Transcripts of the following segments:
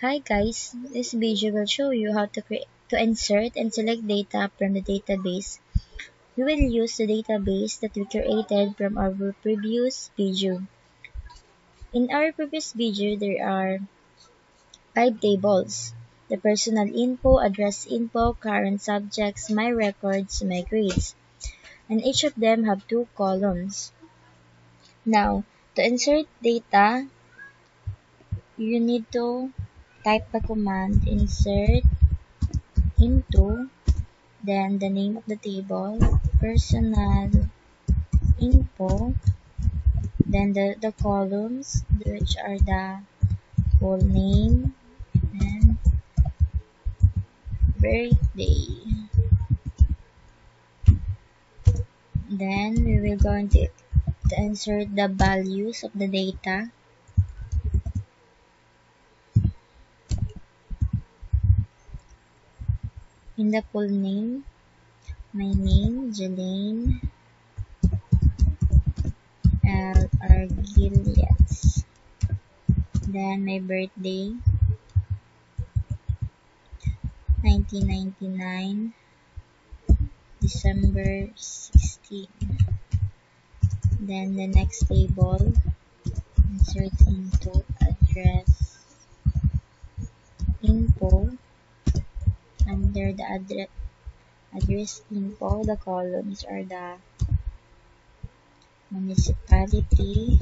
Hi guys, this video will show you how to create to insert and select data from the database. We will use the database that we created from our previous video. In our previous video, there are five tables. The personal info, address info, current subjects, my records, my grades. And each of them have two columns. Now, to insert data, you need to type the command insert into then the name of the table personal info then the, the columns which are the full name and birthday. Then we will go into to insert the values of the data in the full name, my name, Jelaine L. Argilias. Then my birthday, 1999, December 16. Then the next table, insert into address under the address address info the columns are the municipality.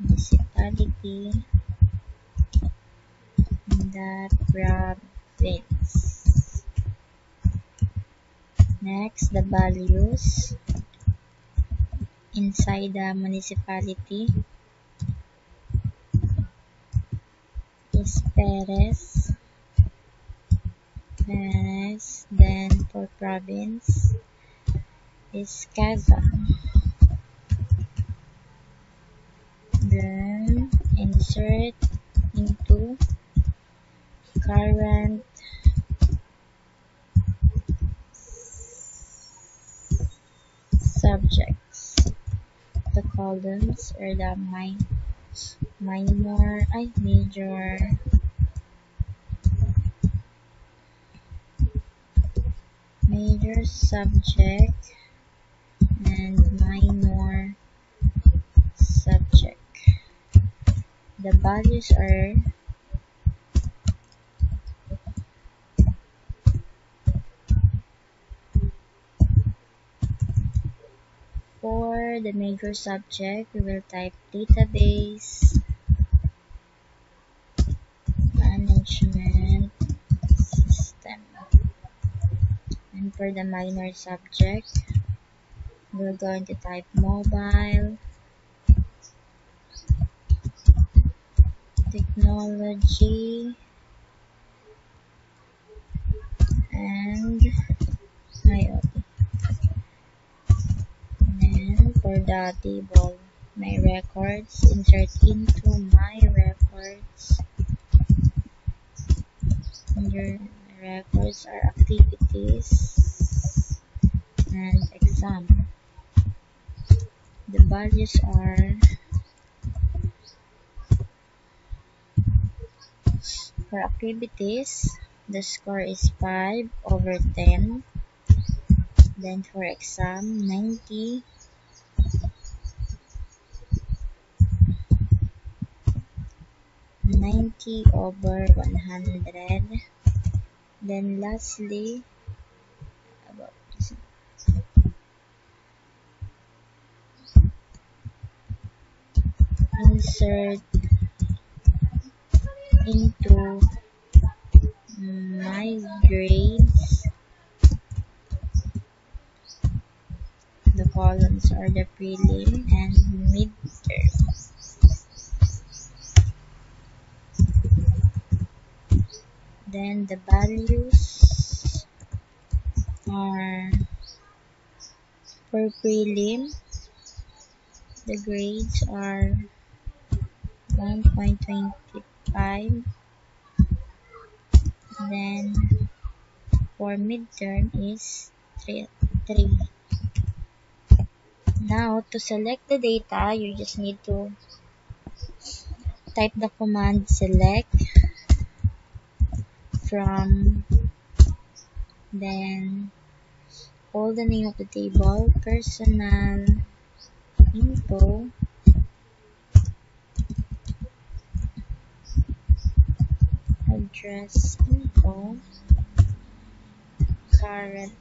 Municipality the province. Next the values inside the municipality. Is Perez Then for province is Quezon. Then insert into current subjects. The columns are the minor, I major, major subject and minor subject. The values are for the major subject we will type database for the minor subject we're going to type mobile. Technology. And IoT and for the table my records. Insert into my records. Under records are activities and exam. The values are for activities, the score is 5 over 10. Then for exam, 90 90 over 100 then lastly, about this. Insert into my grades. The columns are the prelim and midterm. then the values are for prelim the grades are 1.25 then for midterm is 3, 3 now to select the data you just need to type the command select from then all the name of the table personal info address info current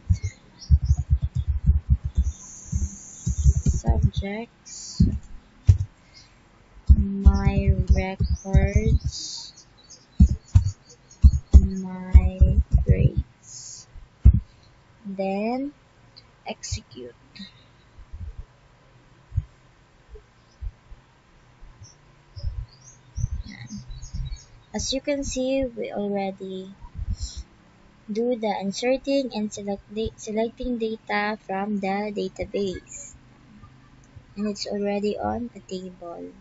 subjects my records my grades. Then execute As you can see, we already do the inserting and select da selecting data from the database. And it's already on a table.